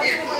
Yeah.